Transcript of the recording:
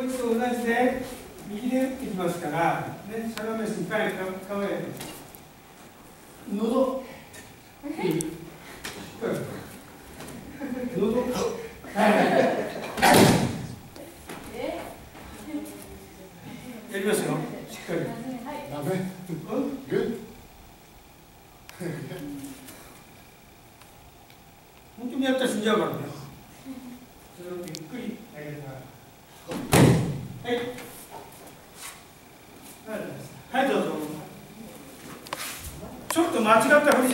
う一度同じで右で打ってきますから、ね、シャドーメスに変えて構えて喉いいしっかり喉やりますよ。しっかり。ダメ。グッ。本当にやったら死んじゃうからね。それをゆっくりやりながらはい。はいどうぞ。ちょっと間違ったふり